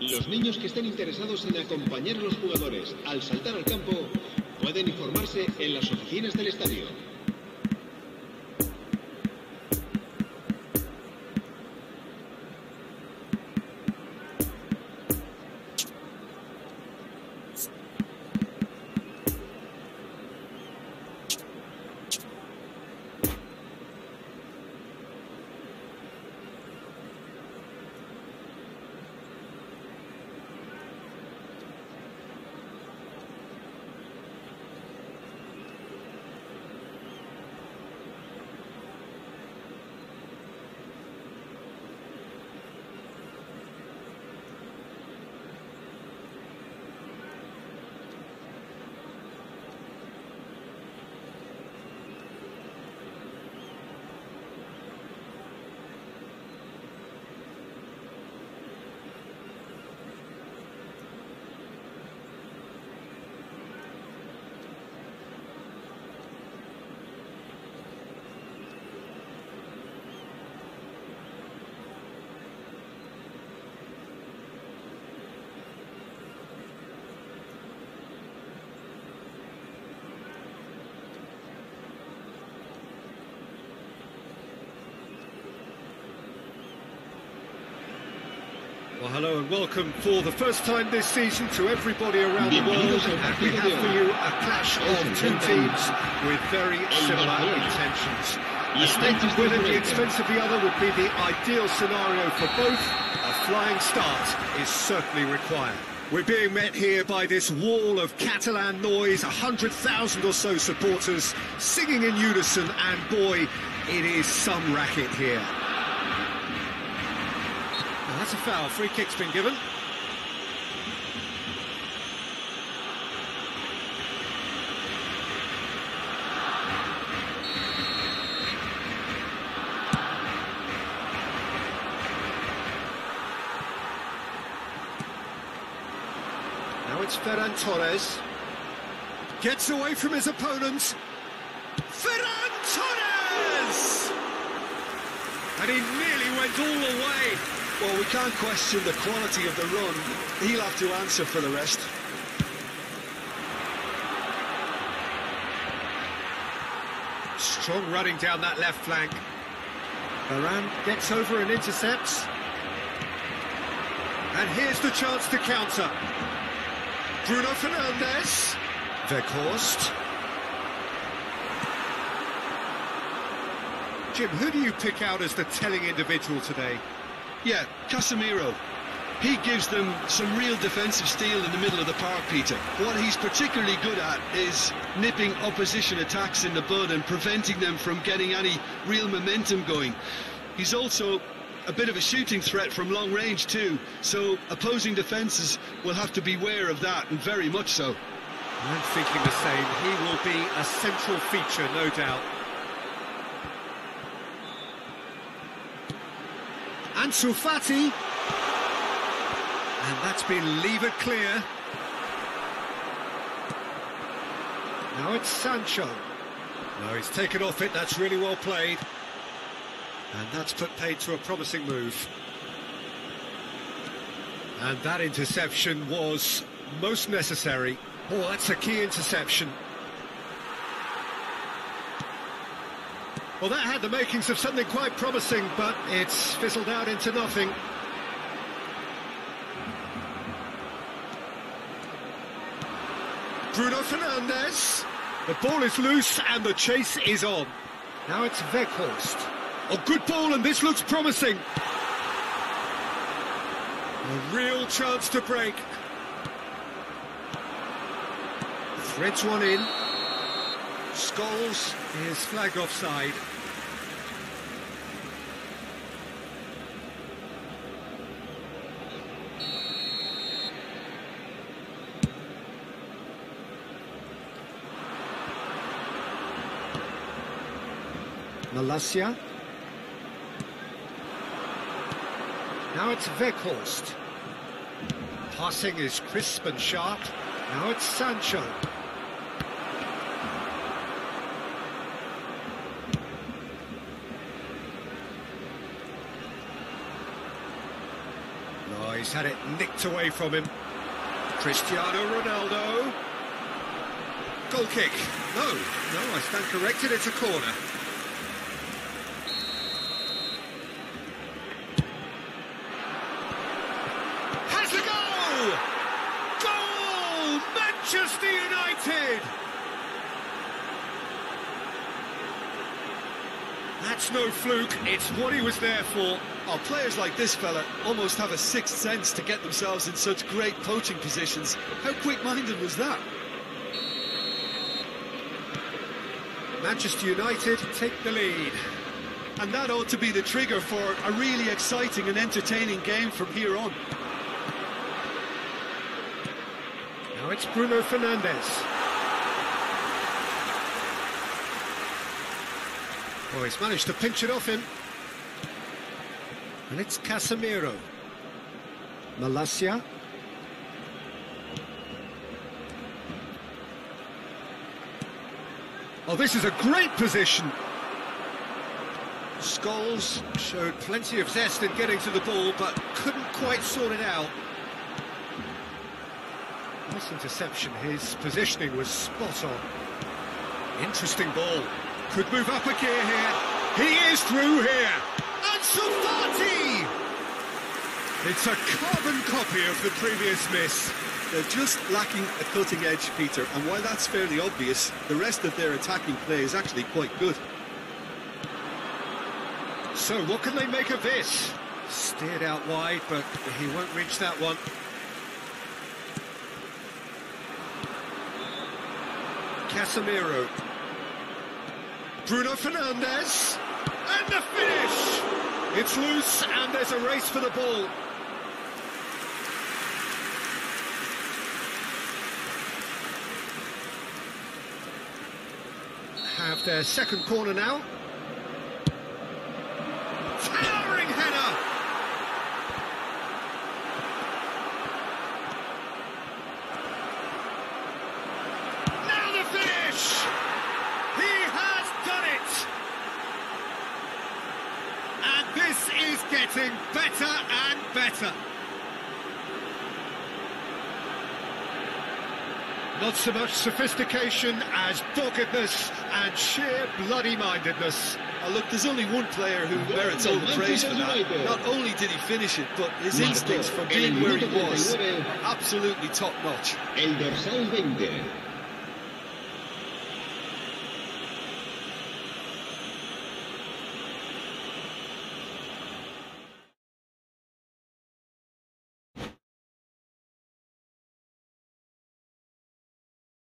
Los niños que estén interesados en acompañar a los jugadores al saltar al campo pueden informarse en las oficinas del estadio. Hello and welcome for the first time this season to everybody around the world. And we have for you a clash of two teams with very similar intentions. A stated win at the expense of the other would be the ideal scenario for both. A flying start is certainly required. We're being met here by this wall of Catalan noise, 100,000 or so supporters singing in unison, and boy, it is some racket here. That's a foul. Free kick's been given. Now it's Ferran Torres. Gets away from his opponent. Ferran Torres! And he nearly went all the way. Well, we can't question the quality of the run. He'll have to answer for the rest. Strong running down that left flank. Varane gets over and intercepts. And here's the chance to counter. Bruno Fernandes. Weghorst. Jim, who do you pick out as the telling individual today? Yeah, Casemiro. He gives them some real defensive steel in the middle of the park, Peter. What he's particularly good at is nipping opposition attacks in the bud and preventing them from getting any real momentum going. He's also a bit of a shooting threat from long range too, so opposing defences will have to beware of that, and very much so. I'm thinking the same. He will be a central feature, no doubt. Ansu Fati. And that's been levered clear. Now it's Sancho. No, he's taken off it, that's really well played. And that's put paid to a promising move. And that interception was most necessary. Oh, that's a key interception. Well, that had the makings of something quite promising, but it's fizzled out into nothing. Bruno Fernandes. The ball is loose and the chase is on. Now it's Weghorst. Oh, good ball, and this looks promising. A real chance to break. Threads one in. Scholes is flag offside. Malacia. Now it's Weghorst. Passing is crisp and sharp. Now it's Sancho. No, he's had it nicked away from him. Cristiano Ronaldo. Goal kick. No, no, I stand corrected, it's a corner. Has a goal! Goal! Manchester United! That's no fluke, it's what he was there for. Our players like this fella almost have a sixth sense to get themselves in such great poaching positions. How quick-minded was that? Manchester United take the lead. And that ought to be the trigger for a really exciting and entertaining game from here on. Now it's Bruno Fernandes. Oh, he's managed to pinch it off him. And it's Casemiro. Malacia. Oh, this is a great position. Scholes showed plenty of zest in getting to the ball, but couldn't quite sort it out. Nice interception, his positioning was spot on. Interesting ball. Could move up a gear here. He is through here. Fati! It's a carbon copy of the previous miss. They're just lacking a cutting edge, Peter, and while that's fairly obvious, the rest of their attacking play is actually quite good. So what can they make of this? Steered out wide, but he won't reach that one. Casemiro. Bruno Fernandes. And the finish! It's loose and there's a race for the ball. Have their second corner now. Towering header! Now the finish! He has done it! And this is getting better and better. Not so much sophistication as doggedness and sheer bloody-mindedness. Oh, look, there's only one player who merits all the praise for that. Not only did he finish it, but his instincts for being where he was, absolutely top-notch. El dorsal 20.